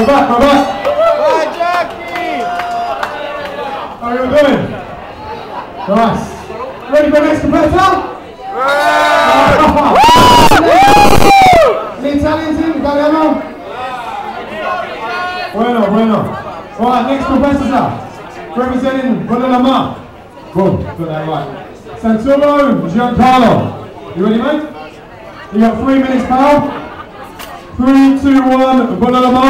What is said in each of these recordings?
Go back, go back. Vai, Jackie! How are you doing? Nice. Ready for next competitor? the Italian team, Italiano? Bueno, bueno. Alright, next competitor. Representing Bonalama. Boom, got that right. Santoro Giancarlo. You ready, mate? You got three minutes, pal. Three, two, one, Bonalama.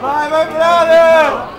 Vai, vai, brother!